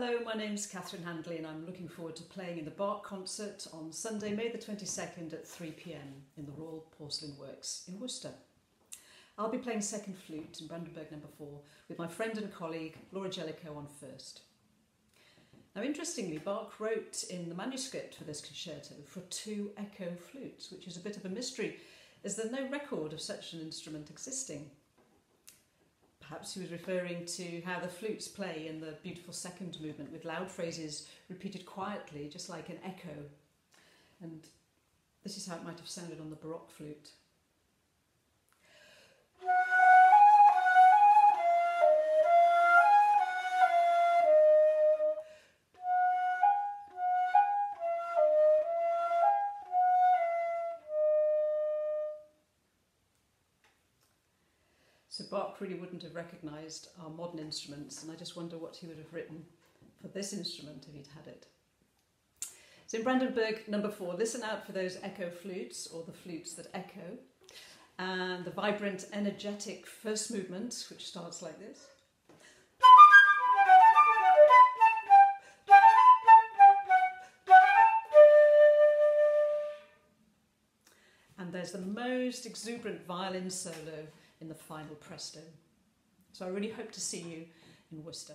Hello, my name's Catherine Handley and I'm looking forward to playing in the Bach concert on Sunday, May the 22nd at 3pm in the Royal Porcelain Works in Worcester. I'll be playing second flute in Brandenburg number four with my friend and colleague Laura Jellicoe on first. Now interestingly, Bach wrote in the manuscript for this concerto for two echo flutes, which is a bit of a mystery as there's no record of such an instrument existing. Perhaps he was referring to how the flutes play in the beautiful second movement with loud phrases repeated quietly, just like an echo. And this is how it might have sounded on the Baroque flute. So Bach really wouldn't have recognised our modern instruments, and I just wonder what he would have written for this instrument if he'd had it. So in Brandenburg number four, listen out for those echo flutes, or the flutes that echo, and the vibrant, energetic first movement, which starts like this. And there's the most exuberant violin solo in the final presto. So I really hope to see you in Worcester.